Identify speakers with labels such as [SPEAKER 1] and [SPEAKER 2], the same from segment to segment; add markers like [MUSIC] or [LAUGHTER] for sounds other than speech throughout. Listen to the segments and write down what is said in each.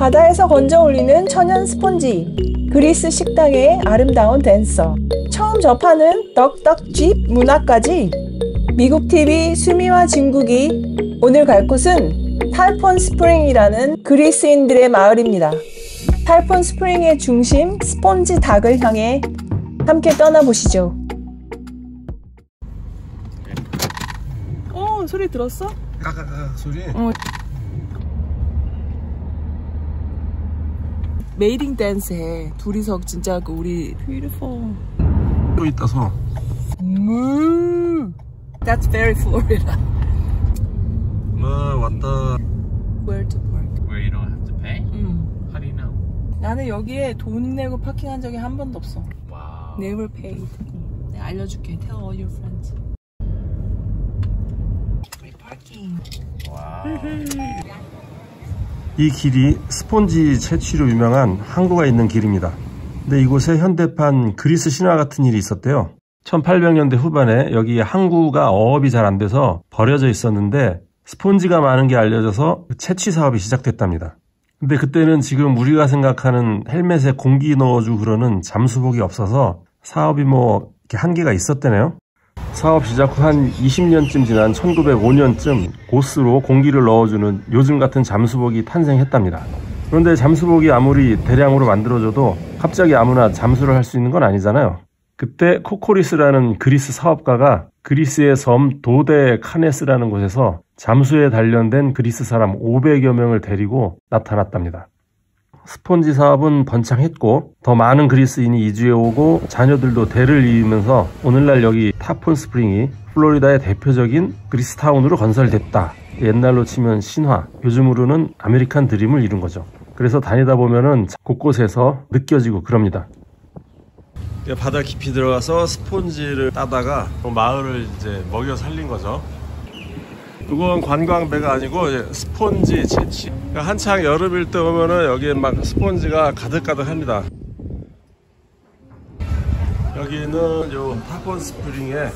[SPEAKER 1] 바다에서 건져 올리는 천연 스폰지, 그리스 식당의 아름다운 댄서, 처음 접하는 떡떡집 문화까지 미국 TV 수미와 진국이 오늘 갈 곳은 타폰 스프링이라는 그리스인들의 마을입니다. 타폰 스프링의 중심 Sponge Dock을 향해 함께 떠나보시죠. 어, 소리 들었어?
[SPEAKER 2] 까까까 소리?
[SPEAKER 1] 어. 메이딩 댄스 해. 둘이서 진짜 그 우리 beautiful.
[SPEAKER 2] 또 있다 서
[SPEAKER 1] 음. That's very Florida.
[SPEAKER 2] 와 왔다
[SPEAKER 1] Where to park?
[SPEAKER 3] where you don't have to pay?
[SPEAKER 1] 음.
[SPEAKER 3] How do you know?
[SPEAKER 1] 나는 여기에 돈 내고 파킹한 적이 한 번도 없어.
[SPEAKER 3] Wow.
[SPEAKER 1] Never paid. 내가 알려줄게. Tell all your friends. Free parking.
[SPEAKER 2] 이 길이 스폰지 채취로 유명한 항구가 있는 길입니다. 근데 이곳에 현대판 그리스 신화 같은 일이 있었대요. 1800년대 후반에 여기 항구가 어업이 잘 안 돼서 버려져 있었는데 스폰지가 많은 게 알려져서 채취 사업이 시작됐답니다. 근데 그때는 지금 우리가 생각하는 헬멧에 공기 넣어주고 그러는 잠수복이 없어서 사업이 뭐 이렇게 한계가 있었대네요. 사업 시작 후 한 20년쯤 지난 1905년쯤 호스로 공기를 넣어주는 요즘 같은 잠수복이 탄생했답니다. 그런데 잠수복이 아무리 대량으로 만들어져도 갑자기 아무나 잠수를 할 수 있는 건 아니잖아요. 그때 코코리스라는 그리스 사업가가 그리스의 섬 도데카네스라는 곳에서 잠수에 단련된 그리스 사람 500여 명을 데리고 나타났답니다. 스폰지 사업은 번창했고 더 많은 그리스인이 이주해 오고 자녀들도 대를 이으면서 오늘날 여기 타폰 스프링이 플로리다의 대표적인 그리스 타운으로 건설됐다. 옛날로 치면 신화, 요즘으로는 아메리칸 드림을 이룬 거죠. 그래서 다니다 보면은 곳곳에서 느껴지고 그럽니다. 바다 깊이 들어가서 스폰지를 따다가 마을을 이제 먹여 살린 거죠. 이건 관광배가 아니고 스폰지 채취. 그러니까 한창 여름일 때 오면은 여기에 막 스폰지가 가득가득합니다. 여기는 요 타폰 스프링에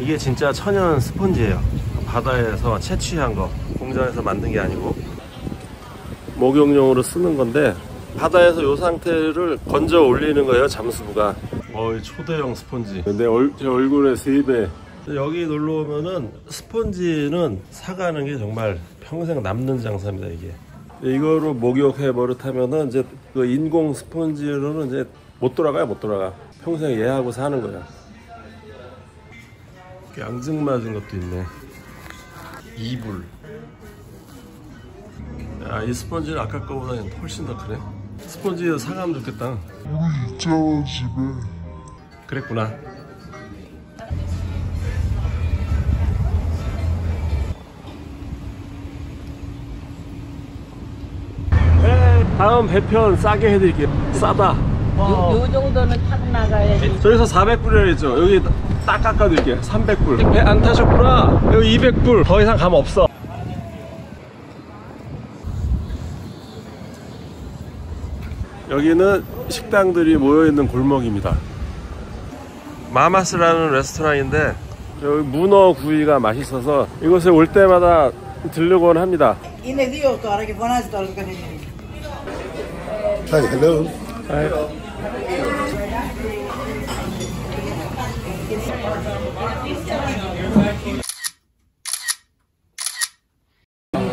[SPEAKER 2] 이게 진짜 천연 스폰지예요. 바다에서 채취한 거, 공장에서 만든 게 아니고 목욕용으로 쓰는 건데 바다에서 이 상태를 건져 올리는 거예요 잠수부가. 어이 초대형 스폰지. 내 얼, 제 얼굴의 3배. 여기 놀러 오면은 스폰지는 사가는 게 정말 평생 남는 장사입니다 이게. 이거로 목욕해 버릇하면은 이제 그 인공 스폰지로는 이제 못 돌아가요 못 돌아가. 평생 얘하고 사는 거야. 양증 맞은 것도 있네. 이불. 야, 이 스펀지는 아까 거보다 훨씬 더 크네. 스펀지 사가면 좋겠다.
[SPEAKER 4] 있잖아 집에
[SPEAKER 2] 그랬구나. 다음 배편 싸게 해드릴게요. 싸다.
[SPEAKER 5] 요, 요 정도는 타고 나가야지.
[SPEAKER 2] 저기서 400불이라 했죠. 여기 딱 깎아드릴게요. 300불. 배 안 타셨구나. 여기 200불. 더 이상 감 없어. 여기는 식당들이 모여있는 골목입니다. 마마스라는 레스토랑인데 여기 문어 구이가 맛있어서 이곳에 올 때마다 들르곤 합니다.
[SPEAKER 4] Hi, hello.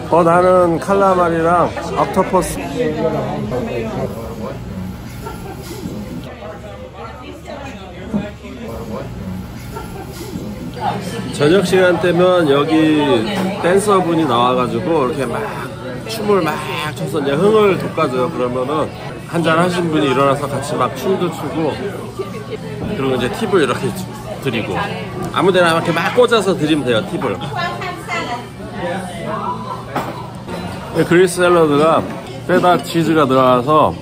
[SPEAKER 2] 어 나는 칼라말이랑 옥토퍼스 저녁 시간 되면 여기 댄서분이 나와가지고 이렇게 막 춤을 막 춰서 이제 흥을 돋궈줘요. 그러면은 한잔 하신 분이 일어나서 같이 막 춤도 추고 그리고 이제 팁을 이렇게 주- 드리고 아무데나 이렇게 막 꽂아서 드리면 돼요 팁을. 이 그리스 샐러드가 페다 치즈가 들어가서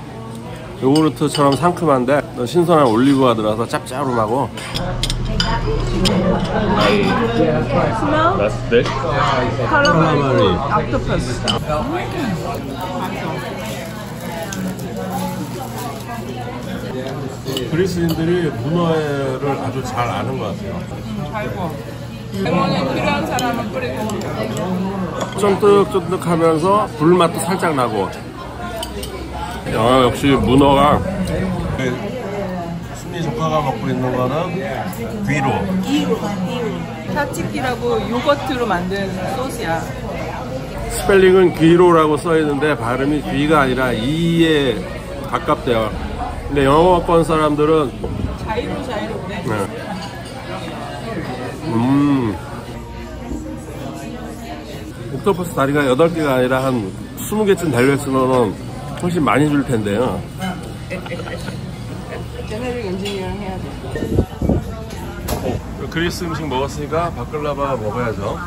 [SPEAKER 2] 요구르트처럼 상큼한데 또 신선한 올리브가 들어가서 짭짤하고
[SPEAKER 3] That's thick.
[SPEAKER 2] 칼라마리
[SPEAKER 1] octopus.
[SPEAKER 2] 그리스인들이 문어를 아주 잘 아는 것 같아요
[SPEAKER 1] 알고. 레몬이 필요한 사람은 뿌리고.
[SPEAKER 2] 쫀득쫀득하면서 불맛도 살짝 나고 아, 역시 문어가 조카가 먹고 있는 거는 귀로
[SPEAKER 1] 타치키라고 요거트로 만든 소스야.
[SPEAKER 2] 스펠링은 귀로라고 써 있는데 발음이 귀가 아니라 이에 가깝대요. 근데 영어권 사람들은
[SPEAKER 1] 자이로 자이로네.
[SPEAKER 2] 네. 음. 옥토퍼스 다리가 8개가 아니라 한 20개쯤 달려있으면 훨씬 많이 줄 텐데요. [LAUGHS]
[SPEAKER 1] 제네릭 엔지니어링 해야 돼.
[SPEAKER 2] 그리스 음식 먹었으니까 바클라바 먹어야죠.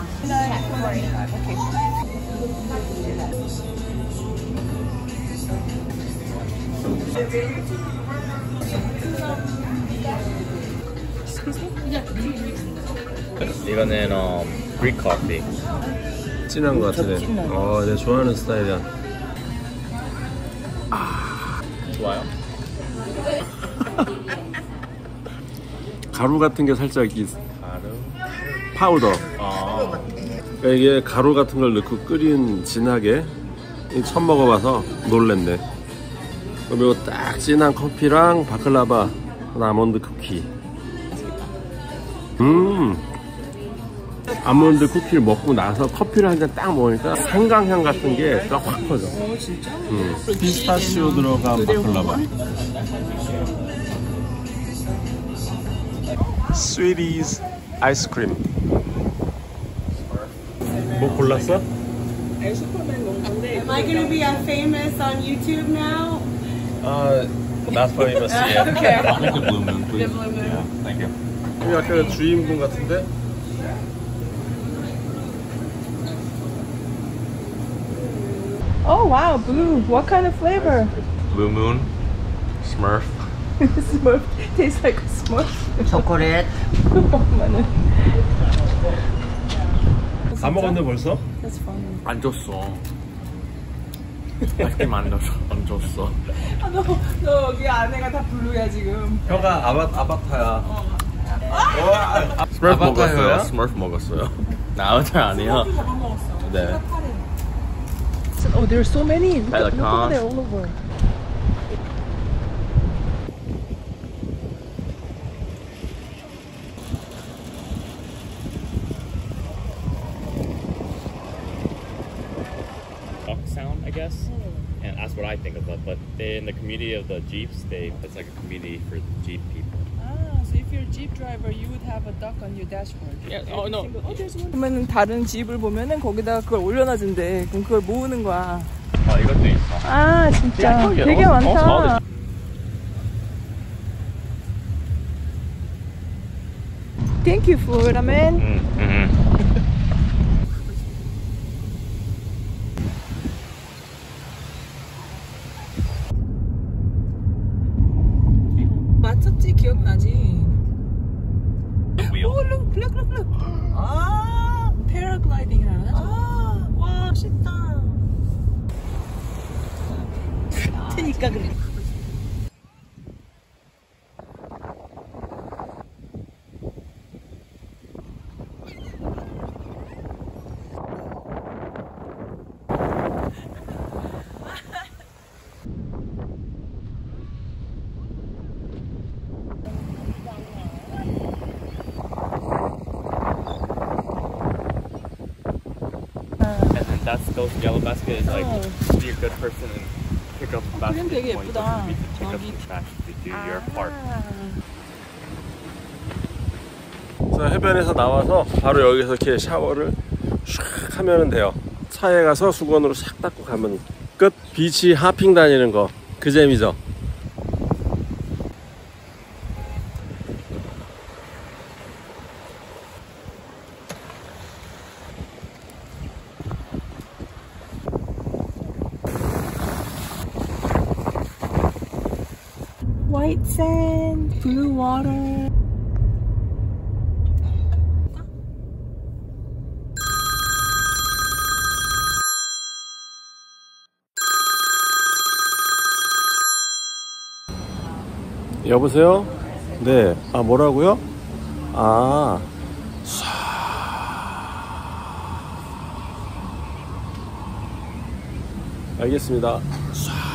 [SPEAKER 3] 이거는 어, Greek coffee.
[SPEAKER 2] 진한 것 같으네. 어, 내가 좋아하는 스타일이야.
[SPEAKER 3] 좋아요?
[SPEAKER 2] 가루 같은 게 살짝 이
[SPEAKER 3] 가루.
[SPEAKER 2] 파우더.
[SPEAKER 3] 아,
[SPEAKER 2] 그러니까 이게 가루 같은 걸 넣고 끓인 진하게 이 처음 먹어봐서 놀랬네. 그리고 딱 진한 커피랑 바클라바, 아몬드 쿠키. 음. 아몬드 쿠키를 먹고 나서 커피를 한 잔 딱 먹으니까 생강향 같은 게확 퍼져.
[SPEAKER 1] 어 진짜?
[SPEAKER 2] 음. 피스타치오 들어간 바클라바. 스위디즈 아이스크림. 뭐 골랐어?
[SPEAKER 1] 슈퍼맨 농구인데
[SPEAKER 6] Am I going to be uh, famous on YouTube now?
[SPEAKER 3] uh, that's probably must see it.
[SPEAKER 6] Okay.
[SPEAKER 3] I'll take the blue moon, please.
[SPEAKER 6] The blue moon.
[SPEAKER 3] Yeah, thank you.
[SPEAKER 2] 이 약간 주인공 같은데?
[SPEAKER 1] Oh wow, blue. What kind of flavor?
[SPEAKER 3] Blue moon, Smurf.
[SPEAKER 1] Smurf. Tastes like Smurf.
[SPEAKER 5] 초콜릿.
[SPEAKER 1] 엄마는. [LAUGHS]
[SPEAKER 2] 다 먹었네 벌써?
[SPEAKER 3] 안 줬어. 맛있게 만들어서 안 줬어.
[SPEAKER 1] 아, 너, 너 여기 안에가 다 blue야 지금.
[SPEAKER 2] 혀가 아바, 아바타야
[SPEAKER 3] 스머프 먹었어요. 스머프 먹었어요. 나 아바타 아니에요. 네.
[SPEAKER 1] Oh, there's so many. Look, look over there, all over.
[SPEAKER 3] Duck sound, I guess. And that's what I think of it. But they, in the community of the Jeeps, they it's like a community for Jeep people.
[SPEAKER 1] Ah, so if you're a jeep driver, you would have a duck on your dashboard.
[SPEAKER 3] Yeah. Oh no.
[SPEAKER 1] 그러면은 다른 집을 보면은 거기다가 그걸 올려놔준대. 그럼 그걸 모으는 거야.
[SPEAKER 3] 어 이것도 있어.
[SPEAKER 1] 아 진짜 되게 많다. Thank you for ramen.
[SPEAKER 3] 음, 음.
[SPEAKER 1] 맞췄지 기억나지? 오, look, look, look, look. 아, 패러글라이딩을 하나? 아, 와, 쉽다.
[SPEAKER 7] 테니까 그래.
[SPEAKER 3] And then that's those yellow basket is like be a good person and pick up the basket
[SPEAKER 1] 되게
[SPEAKER 3] you
[SPEAKER 1] 예쁘다.
[SPEAKER 3] the and pick up
[SPEAKER 1] 저기.
[SPEAKER 3] some trash to do your part.
[SPEAKER 2] 자, 해변에서 나와서 바로 여기서 이렇게 샤워를 샥 하면 돼요. 차에 가서 수건으로 싹 닦고 가면 끝. 비치 하핑 다니는 거. 그 재미죠.
[SPEAKER 1] White sand, blue water.
[SPEAKER 2] 여보세요? 네. 아, 뭐라고요? 아. 쏴. 알겠습니다. 쏴.